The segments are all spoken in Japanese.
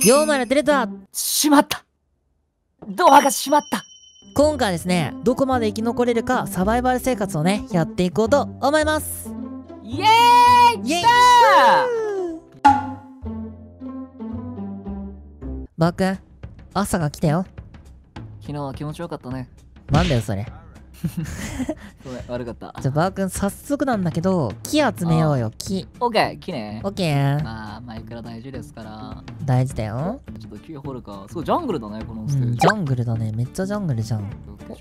4枚の出れた。しまった。ドアが閉まった。今回はですね、どこまで生き残れるかサバイバル生活をね、やっていこうと思います。イエーイイエイ。来たバーくん、朝が来たよ。昨日は気持ちよかったね。なんだよそれ。ごめん悪かったじゃあバーくん、早速なんだけど、木集めようよ、木。オッケー木ねオッケー。まあマイクラ大事ですから大事だよ。ちょっと木掘るかすごいジャングルだねこのうん、ステージジャングルだね。めっちゃジャングルじゃん。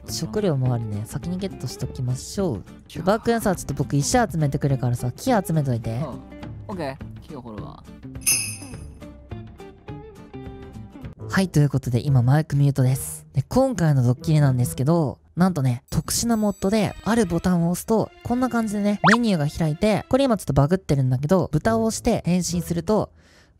食料もあるね。先にゲットしときましょう。でバーくんさ、ちょっと僕石集めてくるからさ、木集めといてうん。オッケー木を掘るわはい、ということで今マイクミュートです。で、今回のドッキリなんですけど、なんとね、特殊なモッドで、あるボタンを押すと、こんな感じでね、メニューが開いて、これ今ちょっとバグってるんだけど、豚を押して変身すると、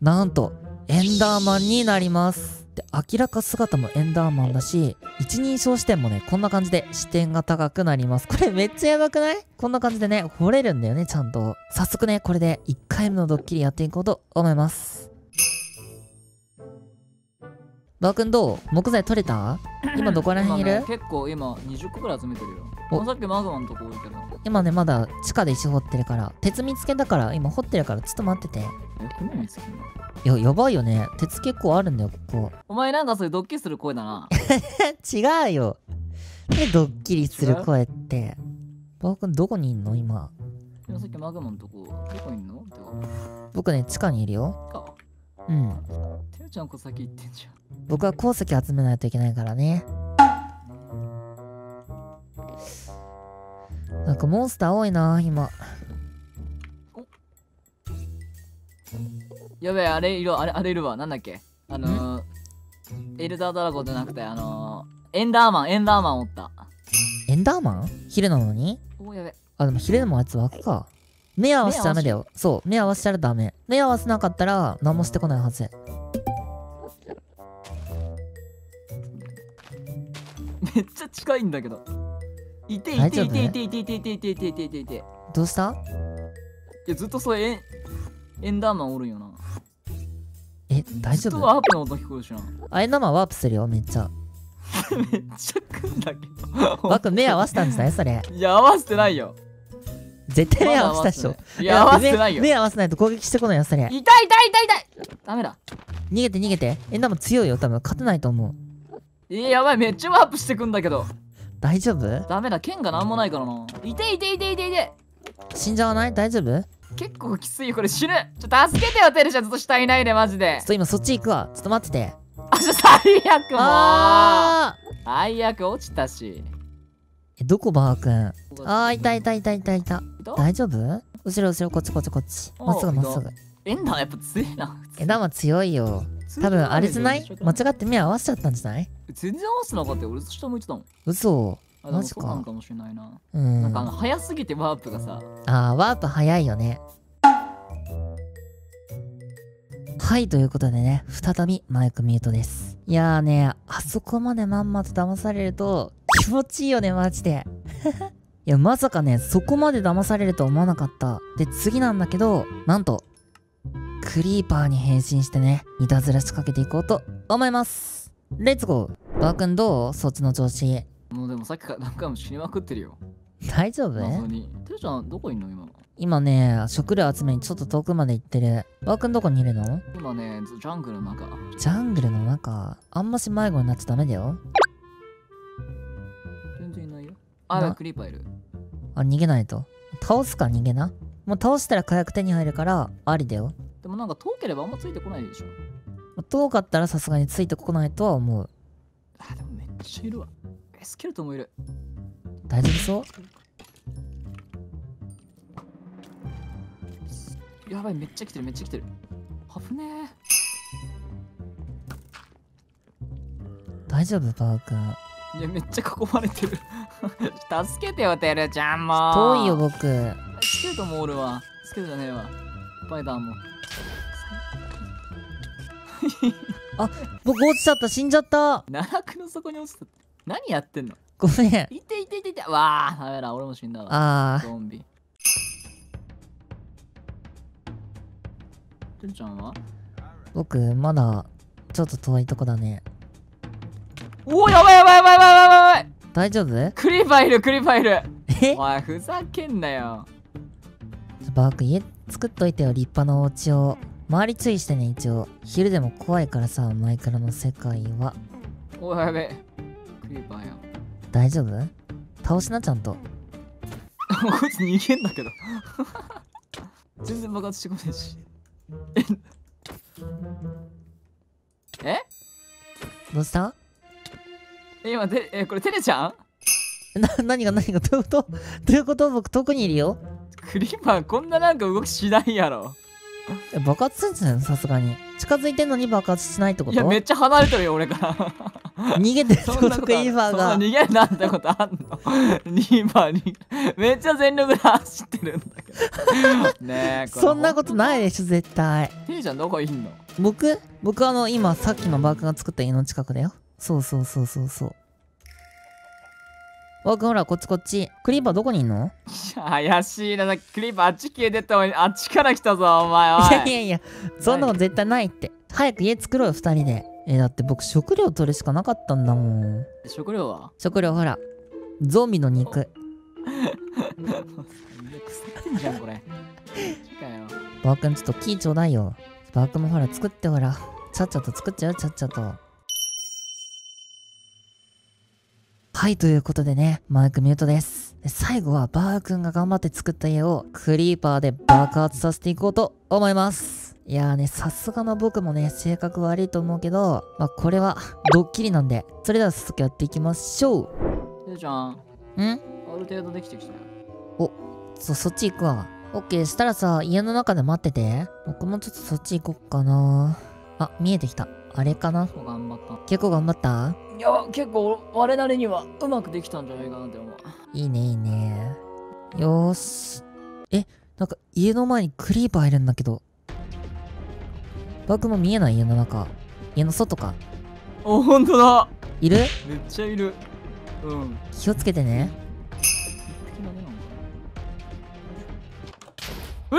なんと、エンダーマンになります。で、明らか姿もエンダーマンだし、一人称視点もね、こんな感じで視点が高くなります。これめっちゃやばくない？こんな感じでね、掘れるんだよね、ちゃんと。早速ね、これで1回目のドッキリやっていこうと思います。バーくんどう木材取れた今どこら辺いる今ね結構今20個くらい集めてるよおさっきマグマのとこ置いてる今ねまだ地下で石掘ってるから鉄見つけたから今掘ってるからちょっと待っててえ船見つけんのいややばいよね鉄結構あるんだよここお前なんかそれドッキリする声だな違うよでドッキリする声ってバーくんどこにいんの今今さっきマグマのとこどこいんの僕ね地下にいるよあうん。てるちゃんこ先行ってんじゃん。僕は鉱石集めないといけないからね。なんかモンスター多いな今。やべえあれいるあれあれいるわ。なんだっけ？あのー、エルダードラゴンじゃなくてあのー、エンダーマンエンダーマンおった。エンダーマン？昼なのに？おやべ。あ、でも昼でもあいつ湧くか。目合わせちゃダメだよ。そう、目合わせちゃダメ。目合わせなかったら何もしてこないはず。めっちゃ近いんだけど。いていていていていていていていていていていていて。いどうした？やずっとそれエンエンダーマンおるんよな。え、大丈ずっと夫ワープの音聞こえるしな。あエンダーマンワープするよ、めっちゃ。めっちゃ来んだけど。ワク目合わせたんじゃない？それ。いや合わせてないよ絶対目合わせたっしょ。まだ合わ。せてない。いや合わせてないよ。目目合わせないと攻撃してこないよ、それ。痛い痛い痛い痛い。ダメだ。逃げて逃げて。エンダーマン強いよ、多分。勝てないと思う。えー、やばいめっちゃワープしてくんだけど。大丈夫？ダメだ。剣がなんもないからな。いていていていていて死んじゃわない？大丈夫？ちょ結構きついよこれ。死ぬ。ちょっと助けてよテルちゃんずっと下いないでマジで。っと今そっち行くわ。ちょっと待ってて。あちょ最悪もう。最悪落ちたしえ、どこバーくんあー、いたいたいたいたいた。大丈夫？後ろ後ろ、こっちこっちこっち。まっすぐまっすぐ。エンダーやっぱ強いなエンダーマン強いよ。多分あれじゃない？間違って目合わせちゃったんじゃない？全然合わせてなかったよ俺下向いてたもん嘘。マジかなのかもしれないな、うん。なんかあの早すぎてワープがさあー、ワープ早いよね。はい、ということでね、再びマイクミュートです。いやーね、あそこまでまんまと騙されると気持ちいいよね、マジで。いや、まさかね、そこまで騙されると思わなかった。で、次なんだけど、なんと、クリーパーに変身してね、いたずら仕掛けていこうと思います。レッツゴーバーくんどう？そっちの調子。もうでもさっきから何回も死にまくってるよ大丈夫？謎にテルちゃんどこいんの？今今ね、食料集めにちょっと遠くまで行ってる。バーくんどこにいるの？今ねずジャングルの中ジャングルの中、あんまし迷子になっちゃダメだよ。あなやばいクリーパーいるあ、逃げないと。倒すか逃げな。もう倒したら火薬手に入るから、ありだよ。でもなんか遠ければあんまついてこないでしょ遠かったらさすがについてこないとは思う。あでもめっちゃいるわえスケルトンもいる大丈夫そう？やばいめっちゃ来てるめっちゃ来てる危ね大丈夫？バーくん。えいやめっちゃ囲まれてる助けてよテルちゃんも。遠いよ僕。スケルトンもおるわ。スケルトンじゃねえわ。スパイダーも。僕落ちちゃった。死んじゃった。奈落の底に落ちた。何やってんの？ごめん。いていていていて。わあダメだ。俺も死んだわ。あゾンビ。てるちゃんは？ー、僕まだちょっと遠いとこだね。おおやばいやばい大丈夫？クリーパーいるクリーパーいるえ？おいふざけんなよ。バーク家作っといてよ立派なお家を。周り注意してね一応。昼でも怖いからさマイクラの世界は。おいやべ。えクリーパーやん大丈夫？倒しなちゃんと。こいつ逃げんだけど。全然爆発してこないし。ええ？どうした？え今てえこれテレちゃん？な何が何が？どういうこと？どういうこと？僕遠くにいるよ。クリーパーこんななんか動きしないやろ。え爆発すんじゃんさすがに。近づいてんのに爆発しないってこと？いやめっちゃ離れてるよ俺から。逃げてるってそんことクなことある？イーバーが。逃げるなんてことあんの？ニーバーに。めっちゃ全力で走ってるんだけど。ねえ そんなことないでしょ絶対。テレちゃんどこいんの？僕？僕あの今さっきのバークが作った家の近くだよそうそうそうそうそう。バークほらこっちこっち。クリーパーどこにいんの？怪しいな。クリーパーあっち消えてったのにあっちから来たぞお前おい。いやいやいやそんなこと絶対ないって。早く家作ろうよ二人で。えだって僕食料取るしかなかったんだもん。食料は？食料ほらゾンビの肉。腐ってんじゃんこれ。バーちょっとキーちょうだいよ。バークもほら作ってほら。ちゃっちゃと作っちゃうよちゃっちゃとはいということでねマイクミュートですで最後はバーくんが頑張って作った家をクリーパーで爆発させていこうと思いますいやーねさすがの僕もね性格悪いと思うけどまあこれはドッキリなんでそれでは早速やっていきましょテレちゃんうん？ある程度できてきたよそ、そっち行くわ。オッケー、したらさ、家の中で待ってて。僕もちょっとそっち行こっかな。あ、見えてきた。あれかな？そう頑張った結構頑張った？いや結構我なりにはうまくできたんじゃないかなって思ういいね、いいね。よーし。え、なんか家の前にクリーパーいるんだけど。僕も見えない？家の中。家の外か。おほんとだいる？めっちゃいるうん気をつけてね。え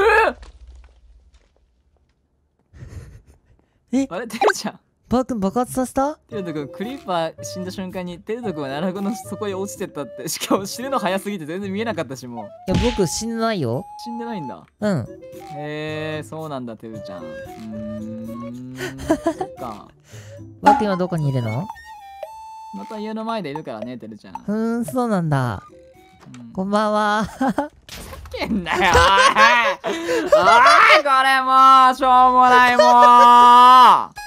え？ー、あれテルちゃんバーくん爆発させた？テルト君クリーパー死んだ瞬間にテルト君は奈良の底に落ちてったって しかも死ぬの早すぎて全然見えなかったしもう。いや、僕死んでないよ。死んでないんだ。うん。へえそうなんだテルちゃん。うーんそっか。バーくんはどこにいるの？また家の前でいるからねテルちゃん、ふーん、そうなんだ。うん、こんばんは。けんなよおい。おいこれもうしょうもないもう